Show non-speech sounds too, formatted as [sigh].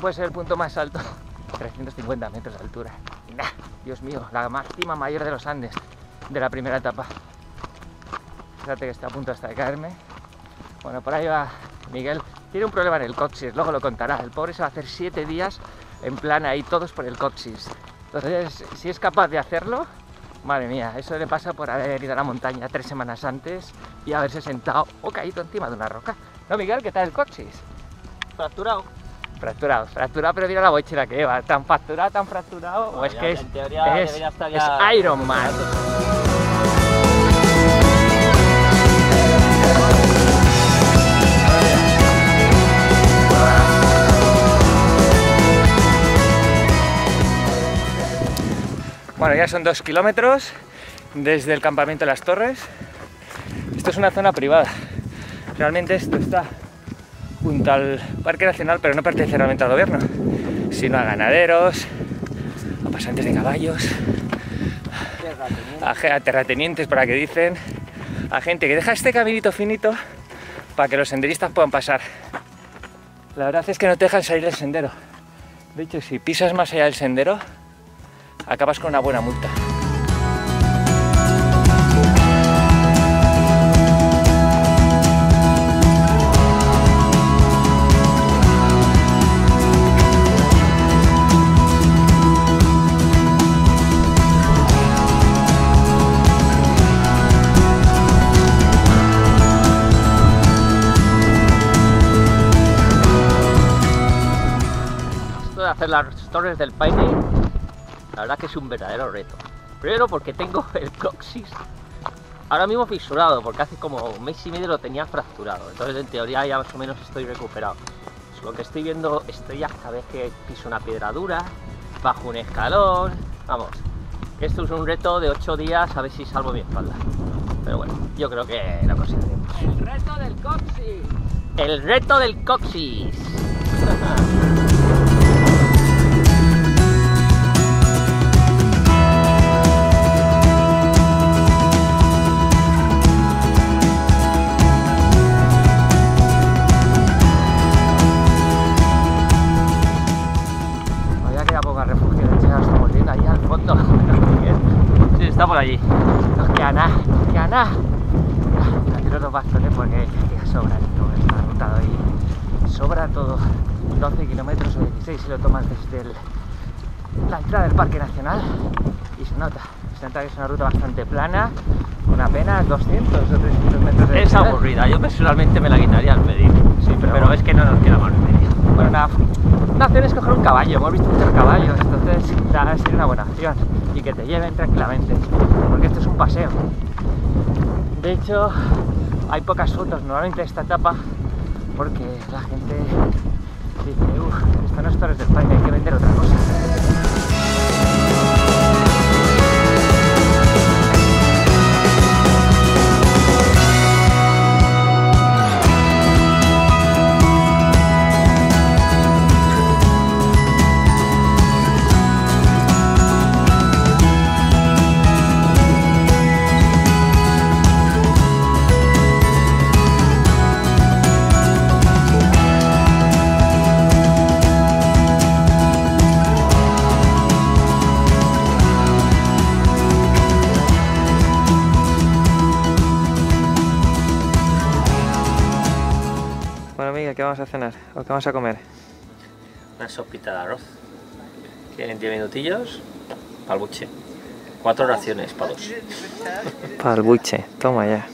puede ser el punto más alto. [laughs] 350 metros de altura. Dios mío, la máxima mayor de los Andes de la primera etapa. Fíjate que está a punto hasta de caerme. Bueno, por ahí va Miguel. Tiene un problema en el coxis, luego lo contará. El pobre se va a hacer 7 días en plan ahí, todos por el coxis. Entonces, si es capaz de hacerlo, madre mía, eso le pasa por haber ido a la montaña tres semanas antes y haberse sentado o caído encima de una roca. ¿No, Miguel? ¿Qué tal el coxis? Fracturado. Fracturado, fracturado, pero mira la bochera que lleva. Tan fracturado, tan fracturado. o es ya, que es, en teoría es, debería estar es ya- Iron Man. Bueno, ya son dos kilómetros desde el campamento de las Torres. Esto es una zona privada. Realmente esto está junto al Parque Nacional, pero no pertenece realmente al gobierno, sino a ganaderos, a pasantes de caballos, a, terratenientes, para que dicen, a gente que deja este caminito finito para que los senderistas puedan pasar. La verdad es que no te dejan salir del sendero. De hecho, si pisas más allá del sendero, acabas con una buena multa. Hacer las torres del Paine, la verdad que es un verdadero reto. Primero porque tengo [laughs] el coxis ahora mismo fisurado, porque hace como un mes y medio lo tenía fracturado. Entonces en teoría ya más o menos estoy recuperado. Lo que estoy viendo estrellas cada vez que piso una piedra dura, bajo un escalón. Vamos, esto es un reto de 8 días a ver si salvo mi espalda. Pero bueno, yo creo que lo conseguiremos. El reto del coxis. El reto del coxis. [laughs] está por allí. Nos queda nada, nos queda nada. Ah, Me tiro los bastones porque ya sobra, tío, está rutado ahí. Sobra todo. 12 kilómetros o 16 si lo tomas desde el- la entrada del Parque Nacional y se nota. Se nota que es una ruta bastante plana, con apenas 200 o 300 metros de Es aburrida, yo personalmente me la quitaría al medir. Sí, pero- pero es que no nos queda más remedio. Bueno, una, una opción es coger un caballo, hemos visto muchos caballos, entonces la- sería una buena opción y que te lleven tranquilamente, porque esto es un paseo. De hecho, hay pocas fotos normalmente de esta etapa porque la gente dice, uff, esto no es Torres del Paine, hay que vender otra cosa. Vamos a cenar? ¿O qué vamos a comer? Una sopita de arroz. Tienen 10 minutillos. Palbuche. Cuatro raciones para dos. Para el buche, toma ya.